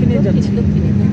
높이는 좋지. 높이는.